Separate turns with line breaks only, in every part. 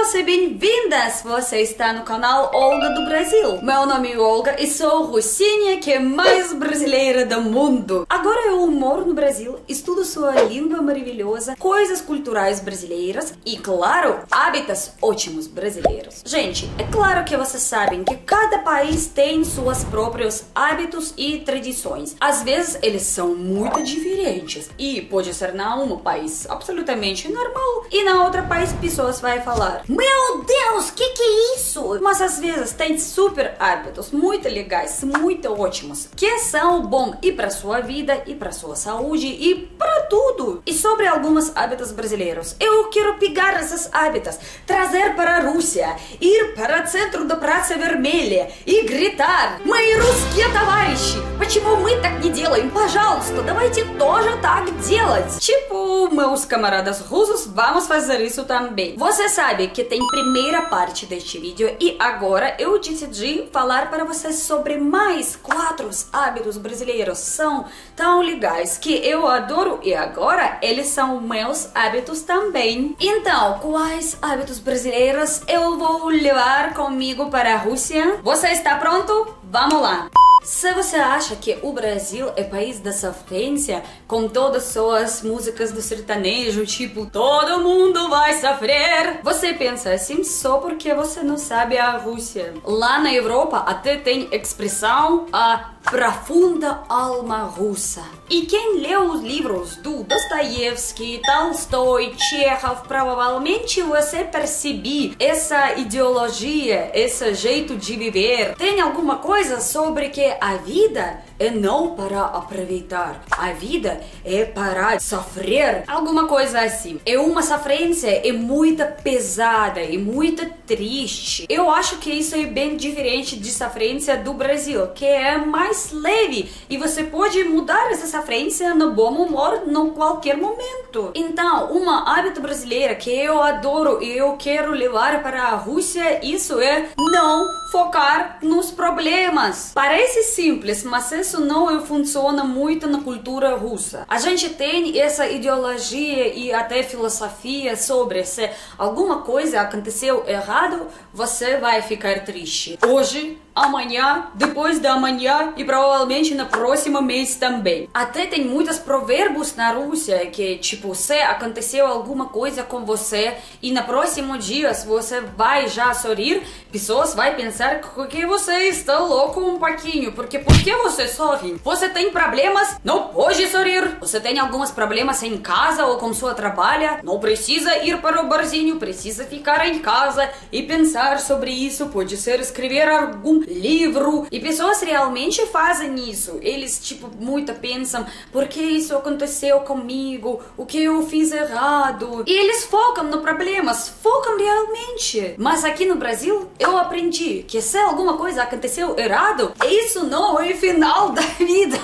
pessoas e bem-vindas! Você está no canal Olga do Brasil. Meu nome é Olga e sou russinha que é mais brasileira do mundo. Agora eu moro no Brasil, estudo sua língua maravilhosa, coisas culturais brasileiras e, claro, hábitos ótimos brasileiros. Gente, é claro que vocês sabem que cada país tem suas próprios hábitos e tradições. Às vezes eles são muito diferentes e pode ser na um país absolutamente normal e na outra país pessoas vai falar Meu Deus, que que é isso? Mas às vezes tem super hábitos muito legais, muito ótimos, que são bom e para sua vida, e para sua saúde, e para tudo. E sobre alguns hábitos brasileiros, eu quero pegar esses hábitos, trazer para a Rússia, ir para o centro da Praça Vermelha e gritar «Мы русские товарищи! Почему мы так не делаем? Пожалуйста, давайте тоже так делать!» Tipo, meus camaradas russos, vamos fazer isso também. Você sabe que tem primeira parte deste vídeo e agora eu decidi falar para vocês sobre mais quatro hábitos brasileiros. São tão legais que eu adoro e agora eles são meus hábitos também. Então, quais hábitos brasileiros eu vou levar comigo para a Rússia? Você está pronto? Vamos lá! Se você acha que o Brasil é país da sofrência, com todas suas músicas do sertanejo, tipo todo mundo vai sofrer, você pensa assim só porque você não sabe a Rússia. Lá na Europa até tem expressão a profunda alma russa. E quem leu os livros do Dostoiévski, Tolstói, Chekhov, provavelmente você percebe essa ideologia, esse jeito de viver. Tem alguma coisa sobre que a vida é não para aproveitar, a vida é para sofrer, alguma coisa assim. É uma sofrência é muito pesada e muito triste. Eu acho que isso é bem diferente de sofrência do Brasil, que é mais leve e você pode mudar essa sofrência no bom humor no qualquer momento. Então, uma hábito brasileira que eu adoro e eu quero levar para a Rússia, isso é não focar nos problemas. Parece simples, mas isso não funciona muito na cultura russa. A gente tem essa ideologia e até filosofia sobre se alguma coisa aconteceu errado, você vai ficar triste. Hoje amanhã, depois da manhã e provavelmente no próximo mês também. Até tem muitos provérbios na Rússia que, tipo, se aconteceu alguma coisa com você e no próximo dia você vai já sorrir, pessoas vai pensar que você está louco um pouquinho, porque por que você sorri? Você tem problemas? Não pode sorrir. Você tem alguns problemas em casa ou com sua trabalho? Não precisa ir para o barzinho, precisa ficar em casa e pensar sobre isso. Pode ser escrever algum livro. E pessoas realmente fazem isso. Eles, tipo, muito pensam: por que isso aconteceu comigo? O que eu fiz errado? E eles focam no problemas, focam realmente. Mas aqui no Brasil, eu aprendi que se alguma coisa aconteceu errado, isso não é final da vida.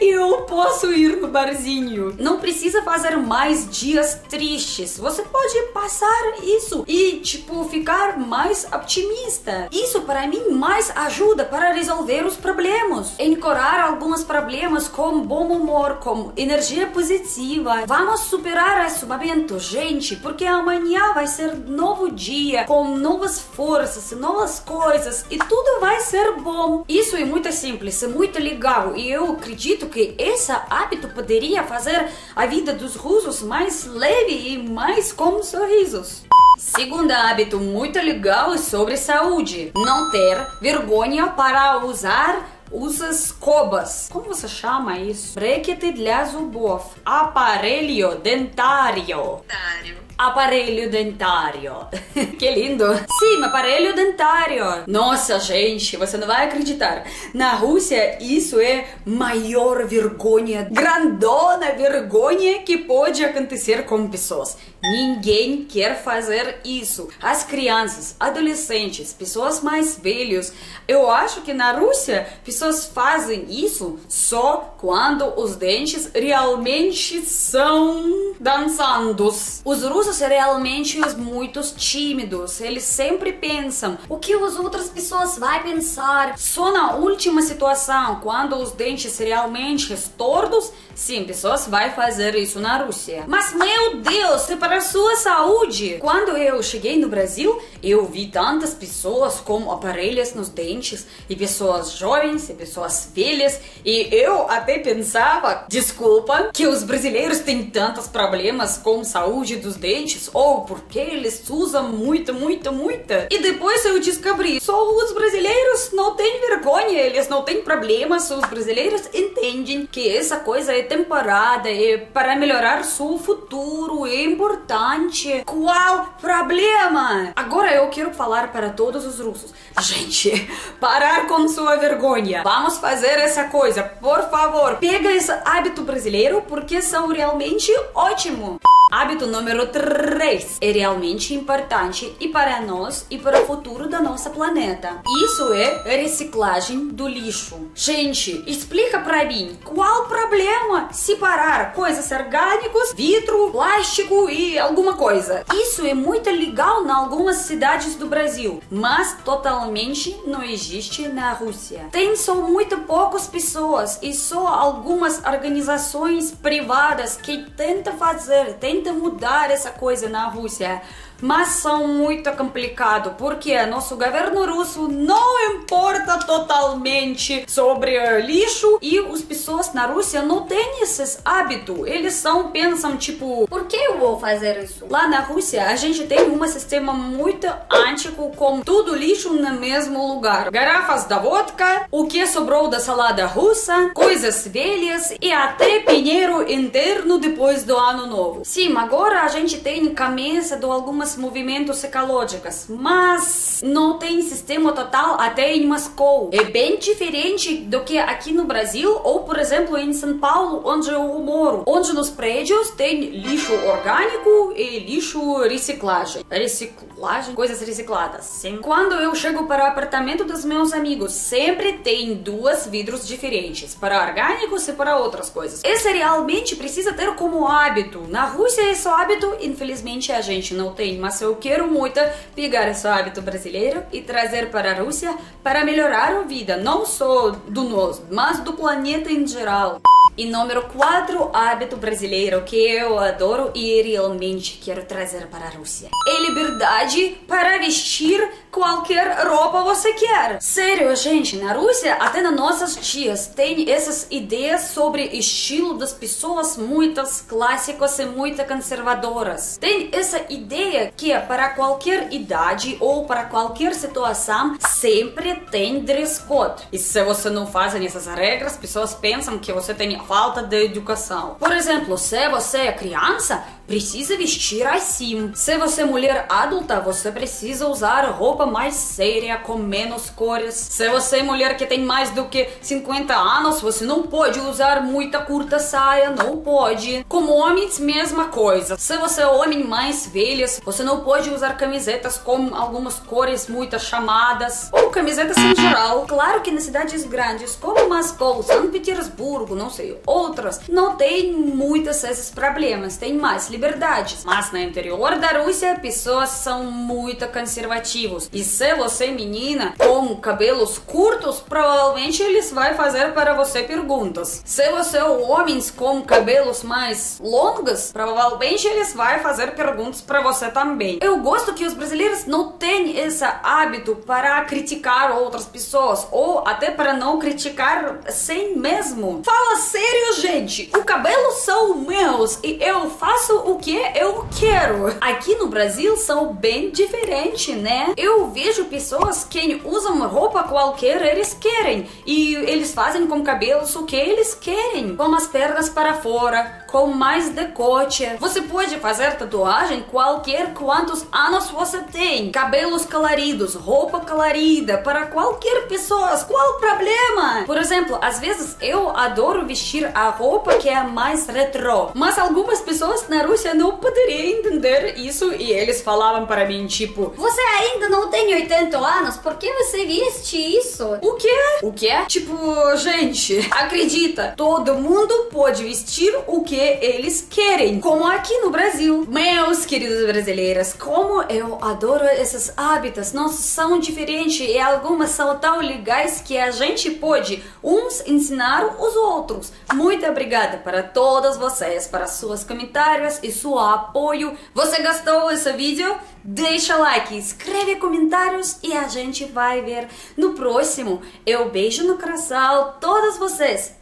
e eu posso ir no barzinho. Não precisa fazer mais dias tristes. Você pode passar isso e, tipo, ficar mais otimista. Isso para mim mais ajuda para resolver os problemas. Encorar alguns problemas com bom humor, com energia positiva. Vamos superar esse momento, gente, porque amanhã vai ser novo dia, com novas forças, novas coisas e tudo vai ser bom. Isso é muito simples, é muito legal e eu acredito que esse hábito poderia fazer a vida dos russos mais leve e mais com sorrisos. Segundo hábito muito legal é sobre saúde. Não ter vergonha para usar os escobas. Como você chama isso? Брекеты для зубов. Aparelho dentário.
Dentário.
Aparelho dentário. que lindo. Sim, aparelho dentário. Nossa, gente, você não vai acreditar. Na Rússia, isso é maior vergonha, grandona vergonha que pode acontecer com pessoas. Ninguém quer fazer isso. As crianças, adolescentes, pessoas mais velhas. Eu acho que na Rússia, pessoas fazem isso só quando os dentes realmente são dançandos. Os russos são realmente muito tímidos. Eles sempre pensam o que as outras pessoas vão pensar. Só na última situação, quando os dentes realmente tortos, sim, pessoas vão fazer isso na Rússia. Mas meu Deus, se para para sua saúde. Quando eu cheguei no Brasil, eu vi tantas pessoas com aparelhos nos dentes, e pessoas jovens, e pessoas velhas, e eu até pensava, desculpa, que os brasileiros têm tantos problemas com saúde dos dentes, ou porque eles usam muito, muito, muito. E depois eu descobri, só os brasileiros não têm vergonha, eles não têm problemas, os brasileiros entendem que essa coisa é temporada, é para melhorar seu futuro, é importante. Qual problema? Agora eu quero falar para todos os russos. Gente, parar com sua vergonha. Vamos fazer essa coisa, por favor. Pega esse hábito brasileiro porque são realmente ótimo. Hábito número 3 é realmente importante e para nós e para o futuro da nossa planeta. Isso é reciclagem do lixo. Gente, explica para mim qual o problema separar coisas orgânicas, vidro, plástico e alguma coisa. Isso é muito legal em algumas cidades do Brasil, mas totalmente não existe na Rússia. Tem só muito poucas pessoas e só algumas organizações privadas que tentam fazer, tentam tenta mudar essa coisa na Rússia mas são muito complicado porque nosso governo russo não importa totalmente sobre lixo e as pessoas na Rússia não têm esses hábitos. Eles são pensam tipo, por que eu vou fazer isso? Lá na Rússia a gente tem um sistema muito antigo com tudo lixo no mesmo lugar. Garrafas da vodka, o que sobrou da salada russa, coisas velhas e até pinheiro interno depois do ano novo. Sim, agora a gente tem camisa de algumas movimentos ecológicos, mas não tem sistema total até em Moscou. É bem diferente do que aqui no Brasil ou, por exemplo, em São Paulo, onde eu moro, onde nos prédios tem lixo orgânico e lixo reciclagem. Reciclagem, coisas recicladas. Sim. Quando eu chego para o apartamento dos meus amigos, sempre tem duas vidros diferentes, para orgânicos e para outras coisas. Esse realmente precisa ter como hábito. Na Rússia esse hábito, infelizmente, a gente não tem mas eu quero muito pegar esse hábito brasileiro e trazer para a Rússia para melhorar a vida, não só do nosso, mas do planeta em geral. E número 4, hábito brasileiro que eu adoro e realmente quero trazer para a Rússia. É liberdade para vestir qualquer roupa você quer. Sério, gente, na Rússia, até nas nossas tias, tem essas ideias sobre estilo das pessoas muitas clássicas e muito conservadoras. Tem essa ideia que para qualquer idade ou para qualquer situação sempre tem dress code. E se você não faz essas regras, pessoas pensam que você tem falta de educação. Por exemplo, se você é criança, precisa vestir assim. Se você é mulher adulta, você precisa usar roupa mais séria, com menos cores. Se você é mulher que tem mais do que 50 anos, você não pode usar muita curta saia, não pode. Como homens, mesma coisa. Se você é homem mais velhas, você não pode usar camisetas com algumas cores muito chamadas, ou camisetas em geral. Claro que nas cidades grandes, como Moscou, São Petersburgo, não sei, outras, não tem muitos esses problemas, tem mais liberdades. Mas no interior da Rússia, pessoas são muito conservativos. E se você menina com cabelos curtos, provavelmente eles vai fazer para você perguntas. Se você é homens com cabelos mais longos, provavelmente eles vai fazer perguntas para você também. Eu gosto que os brasileiros não têm esse hábito para criticar outras pessoas ou até para não criticar sem mesmo. Fala sério, gente. O cabelo são meus e eu faço o que eu quero. Aqui no Brasil são bem diferentes, né? Eu vejo pessoas que usam roupa qualquer eles querem. E eles fazem com cabelos o que eles querem, com as pernas para fora, com mais decote. Você pode fazer tatuagem qualquer quantos anos você tem, cabelos coloridos, roupa colorida para qualquer pessoa. Qual o problema? Por exemplo, às vezes eu adoro vestir a roupa que é mais retrô, mas algumas pessoas na Rússia não poderiam entender isso e eles falavam para mim tipo:
Você ainda não tem 80 anos? Por que você veste isso?
O quê? O quê? Tipo, gente, acredita, todo mundo pode vestir o que eles querem, como aqui no Brasil. Meus queridos brasileiros, como eu adoro esses hábitos, não são diferentes e algumas são tão legais que a gente pode uns ensinar os outros. Muito obrigada para todas vocês, para seus comentários e seu apoio. Você gostou desse vídeo? Deixa like, escreve comentários e a gente vai ver no próximo. Eu beijo no coração todas vocês.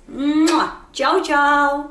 Tchau, tchau!